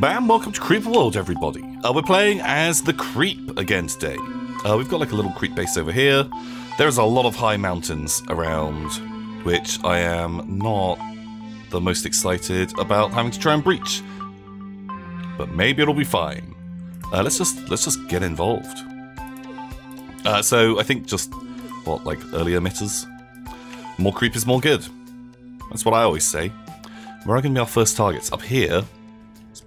Bam, welcome to Creeper World, everybody. Uh, we're playing as the Creep again today. Uh, we've got like a little creep base over here. There's a lot of high mountains around, which I am not the most excited about having to try and breach. But maybe it'll be fine. Uh, let's just let's just get involved. Uh, so I think just what like early emitters. More creep is more good. That's what I always say. Where are going to be our first targets? Up here.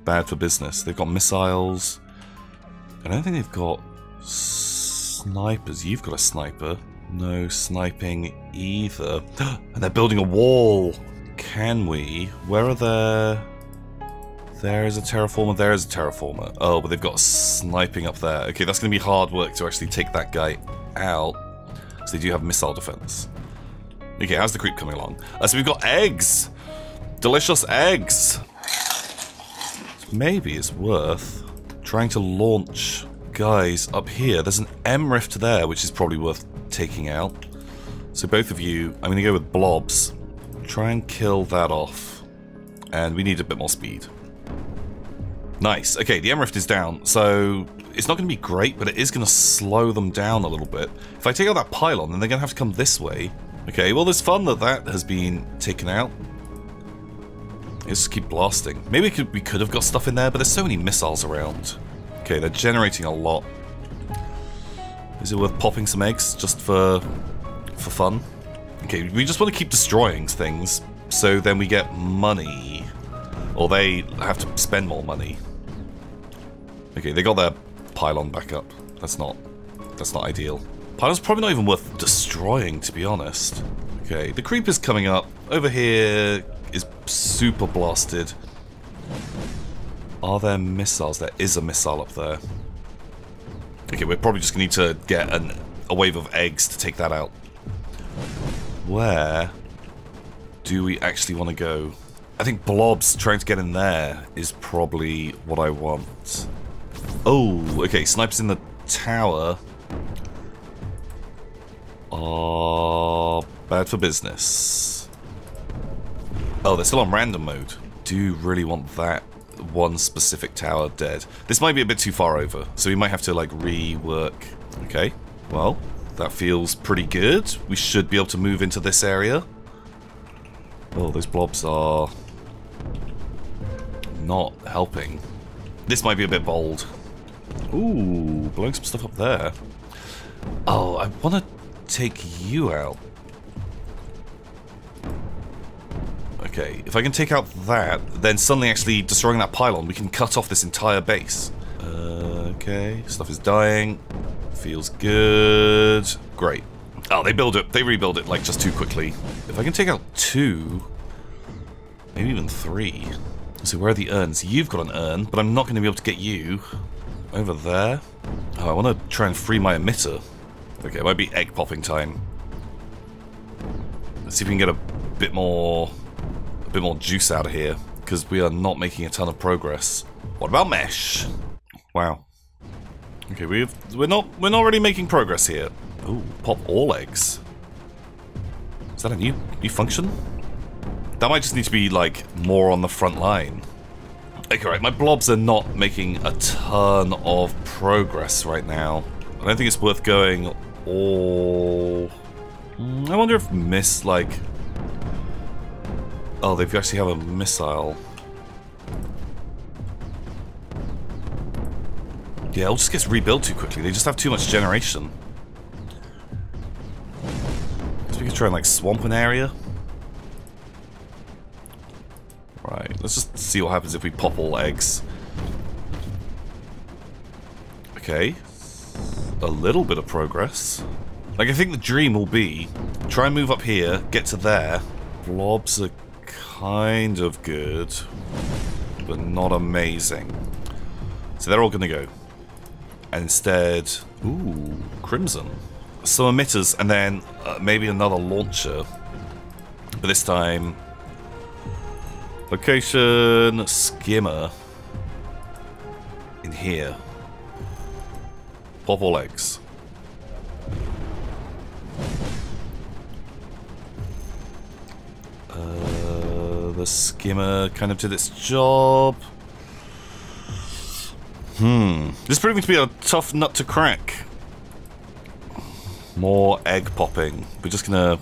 Bad for business. They've got missiles. I don't think they've got snipers. You've got a sniper. No sniping either. And they're building a wall. Can we? Where are there? There is a terraformer. There is a terraformer. Oh, but they've got sniping up there. Okay, that's going to be hard work to actually take that guy out. So they do have missile defense. Okay, how's the creep coming along? Uh, so we've got eggs. Delicious eggs. Maybe it's worth trying to launch guys up here. There's an M rift there, which is probably worth taking out. So both of you, I'm going to go with blobs. Try and kill that off. And we need a bit more speed. Nice. Okay, the M rift is down, so it's not going to be great, but it is going to slow them down a little bit. If I take out that pylon, then they're going to have to come this way. Okay, well, there's fun that that has been taken out. Let's just keep blasting. Maybe we could, we could have got stuff in there, but there's so many missiles around. Okay, they're generating a lot. Is it worth popping some eggs just for for fun? Okay, we just want to keep destroying things, so then we get money. Or they have to spend more money. Okay, they got their pylon back up. That's not that's not ideal. Pylon's probably not even worth destroying, to be honest. Okay, the creeper's coming up. Over here is super blasted. Are there missiles? There is a missile up there. Okay, we're probably just going to need to get an, a wave of eggs to take that out. Where do we actually want to go? I think blobs trying to get in there is probably what I want. Oh, okay, snipers in the tower are bad for business. Oh, they're still on random mode. Do you really want that one specific tower dead. This might be a bit too far over, so we might have to like rework. Okay, well, that feels pretty good. We should be able to move into this area. Oh, those blobs are not helping. This might be a bit bold. Ooh, blowing some stuff up there. Oh, I want to take you out. Okay, if I can take out that, then suddenly actually destroying that pylon, we can cut off this entire base. Uh, okay, stuff is dying. Feels good. Great. Oh, they build it. They rebuild it like just too quickly. If I can take out two, maybe even three. So where are the urns? You've got an urn, but I'm not going to be able to get you over there. Oh, I want to try and free my emitter. Okay, it might be egg popping time. Let's see if we can get a bit more, a bit more juice out of here, because we are not making a ton of progress. What about mesh? Wow. Okay, we've we're not we're not really making progress here. Ooh, pop all eggs. Is that a new new function? That might just need to be like more on the front line. Okay, right, my blobs are not making a ton of progress right now. I don't think it's worth going all... Hmm, I wonder if miss, like... Oh, they actually have a missile. Yeah, it just gets rebuilt too quickly. They just have too much generation. So we could try and, like, swamp an area. Right, let's just see what happens if we pop all eggs. Okay. A little bit of progress. Like, I think the dream will be try and move up here, get to there. Blobs are kind of good, but not amazing. So they're all going to go. And instead, ooh, Crimson. Some emitters, and then uh, maybe another launcher. But this time, location skimmer in here. Pop all eggs. Uh, the skimmer kind of did its job. Hmm. This is proving to be a tough nut to crack. More egg popping. We're just gonna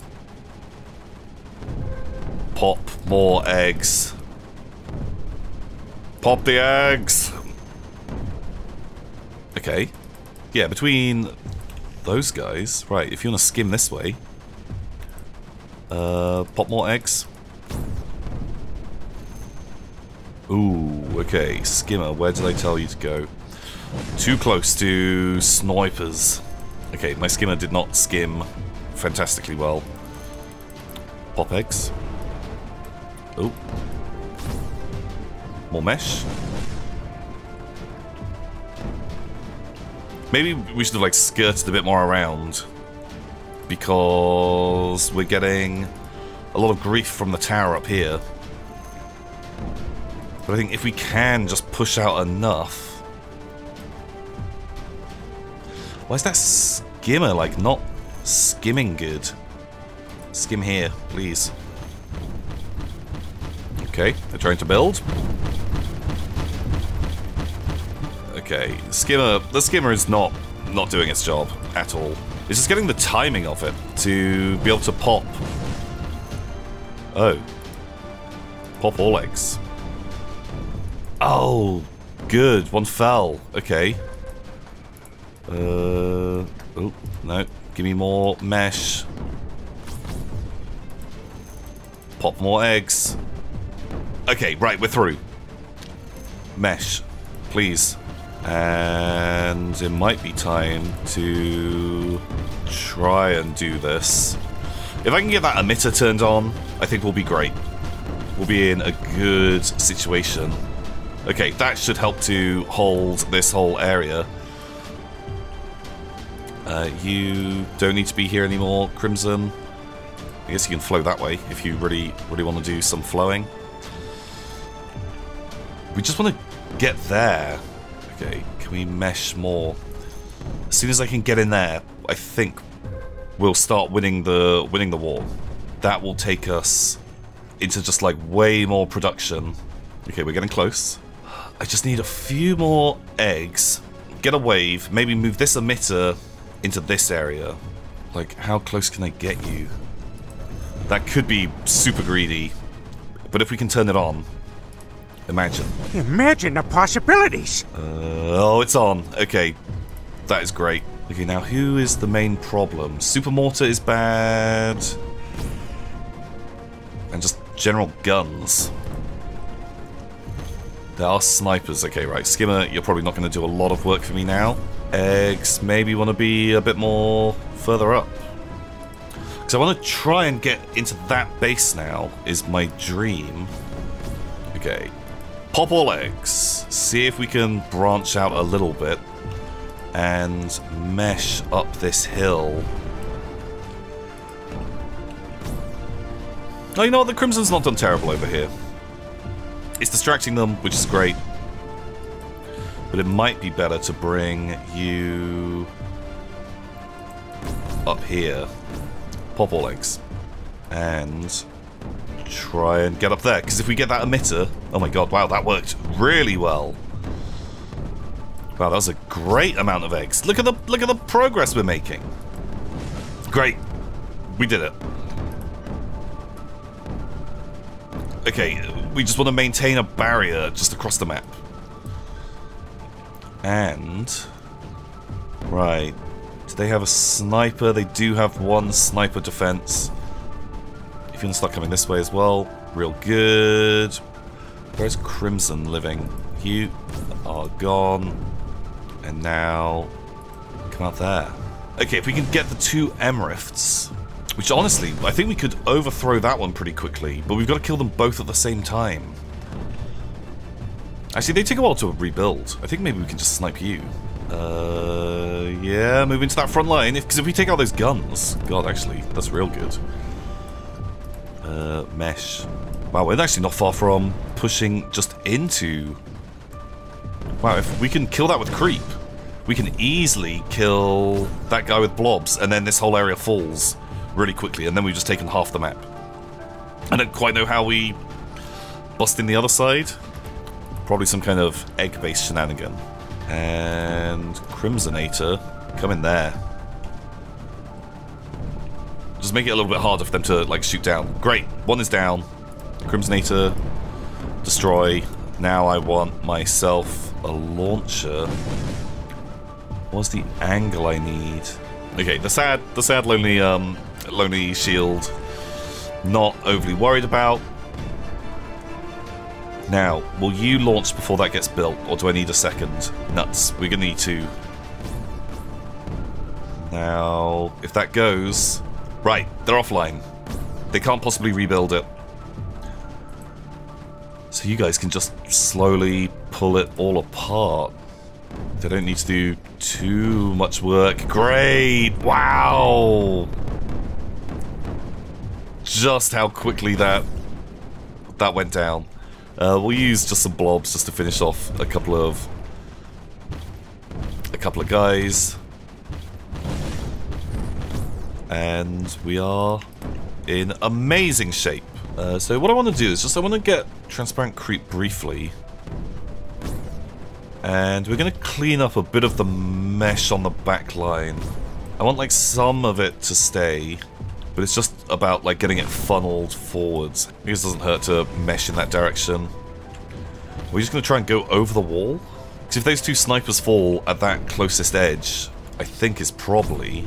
pop more eggs. Pop the eggs! Okay. Yeah, between those guys. Right, if you want to skim this way. Uh, pop more eggs. Ooh, okay. Skimmer, where did I tell you to go? Too close to snipers. Okay, my skimmer did not skim fantastically well. Pop eggs. Oh. More mesh. Maybe we should have like skirted a bit more around because we're getting a lot of grief from the tower up here. But I think if we can just push out enough... Why is that skimmer, like, not skimming good? Skim here, please. Okay, they're trying to build. Okay, skimmer, the skimmer is not, not doing its job at all. It's just getting the timing of it to be able to pop. Oh. Pop all eggs. Oh, good. One fell. Okay. Uh, oh, no. Give me more mesh. Pop more eggs. Okay, right, we're through. Mesh, please. And it might be time to try and do this. If I can get that emitter turned on, I think we'll be great. We'll be in a good situation. Okay, that should help to hold this whole area. Uh, you don't need to be here anymore, Crimson. I guess you can flow that way if you really, really want to do some flowing. We just want to get there. Okay, can we mesh more? As soon as I can get in there, I think we'll start winning the winning the war. That will take us into just like way more production. Okay, we're getting close. I just need a few more eggs, get a wave, maybe move this emitter into this area. Like, how close can I get you? That could be super greedy, but if we can turn it on, imagine. Imagine the possibilities! Uh, oh, it's on. Okay, that is great. Okay, now who is the main problem? Super Mortar is bad. And just general guns. There are snipers. Okay, right. Skimmer, you're probably not going to do a lot of work for me now. Eggs, maybe want to be a bit more further up. Because I want to try and get into that base now, is my dream. Okay. Pop all eggs. See if we can branch out a little bit. And mesh up this hill. Oh, you know what? The Crimson's not done terrible over here. It's distracting them, which is great. But it might be better to bring you up here. Pop all eggs. And try and get up there. Because if we get that emitter... Oh my god, wow, that worked really well. Wow, that was a great amount of eggs. Look at the look at the progress we're making. Great. We did it. Okay, we just want to maintain a barrier just across the map. And... Right. Do they have a sniper? They do have one sniper defense. If you want to start coming this way as well, real good. Where's Crimson living? You are gone. And now, come out there. Okay, if we can get the two Emerifts, which honestly, I think we could overthrow that one pretty quickly, but we've got to kill them both at the same time. Actually, they take a while to rebuild. I think maybe we can just snipe you. Uh, yeah, move into that front line. Because if, if, we take out those guns... God, actually, that's real good. Uh, mesh. Wow, we're actually not far from pushing just into... Wow, if we can kill that with creep, we can easily kill that guy with blobs, and then this whole area falls really quickly, and then we've just taken half the map. I don't quite know how we bust in the other side. Probably some kind of egg-based shenanigan. And Crimsonator, come in there. Just make it a little bit harder for them to like shoot down. Great, one is down. Crimsonator, destroy. Now I want myself a launcher. What's the angle I need? Okay, the sad, the sad, lonely, um, lonely shield. Not overly worried about. Now, will you launch before that gets built, or do I need a second? Nuts. We're gonna need to. Now, if that goes... Right, they're offline. They can't possibly rebuild it. So you guys can just slowly pull it all apart. They don't need to do too much work. Great! Wow! Just how quickly that that went down. Uh, we'll use just some blobs just to finish off a couple of a couple of guys. And we are in amazing shape. Uh, so what I want to do is just I want to get Transparent Creep briefly. And we're going to clean up a bit of the mesh on the back line. I want like some of it to stay, but it's just about like getting it funneled forwards. It doesn't hurt to mesh in that direction. We're just going to try and go over the wall. Because if those two snipers fall at that closest edge, I think is probably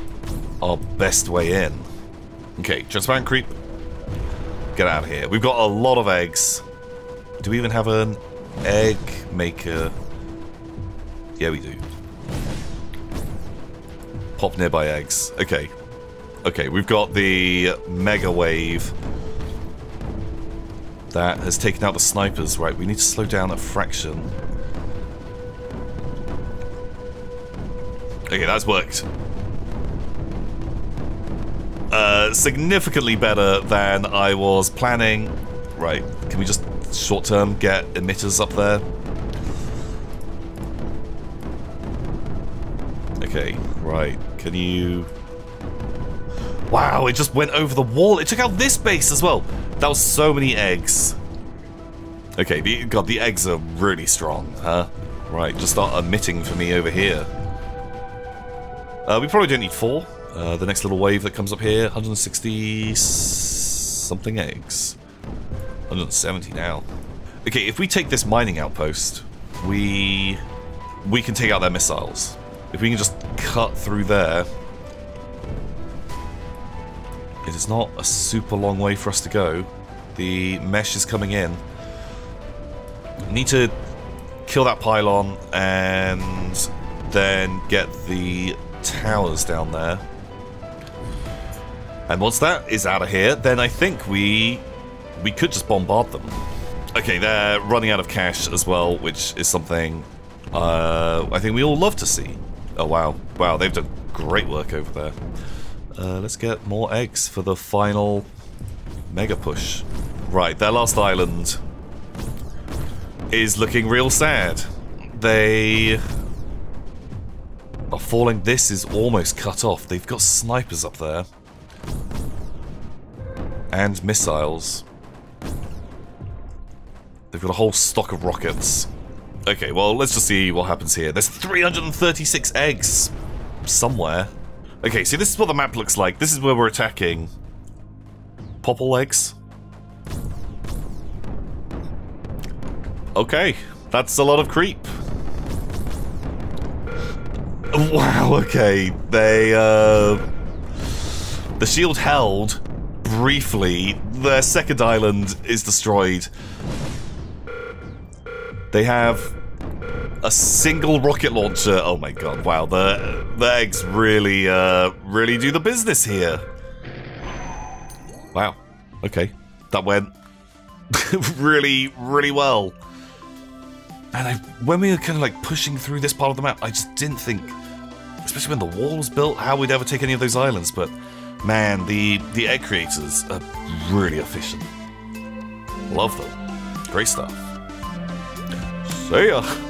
our best way in. Okay, transparent creep. Get out of here. We've got a lot of eggs. Do we even have an egg maker? Yeah, we do. Pop nearby eggs. Okay. Okay, we've got the Mega Wave. That has taken out the snipers. Right, we need to slow down a fraction. Okay, that's worked. Uh, significantly better than I was planning. Right, can we just short term get emitters up there? Okay, right. Can you... Wow, it just went over the wall. It took out this base as well. That was so many eggs. Okay, the, God, the eggs are really strong, huh? Right, just start emitting for me over here. Uh, we probably don't need four. Uh, the next little wave that comes up here, 160 something eggs. 170 now. Okay, if we take this mining outpost, we we can take out their missiles. If we can just cut through there, it is not a super long way for us to go. The mesh is coming in. Need to kill that pylon and then get the towers down there. And once that is out of here, then I think we we could just bombard them. Okay, they're running out of cash as well, which is something uh, I think we all love to see. Oh wow, wow, they've done great work over there. Uh, let's get more eggs for the final mega push. Right, their last island is looking real sad. They are falling. This is almost cut off. They've got snipers up there. And missiles. They've got a whole stock of rockets. Okay, well, let's just see what happens here. There's 336 eggs somewhere. Okay, so this is what the map looks like. This is where we're attacking. Popple eggs. Okay, that's a lot of creep. Wow, okay. They, uh... The shield held briefly. Their second island is destroyed. They have a single rocket launcher. Oh my god, wow. The, the eggs really, uh, really do the business here. Wow. Okay. That went really, really well. And I, when we were kind of like pushing through this part of the map, I just didn't think, especially when the wall was built, how we'd ever take any of those islands. But man, the the egg creators are really efficient. Love them. Great stuff. See ya.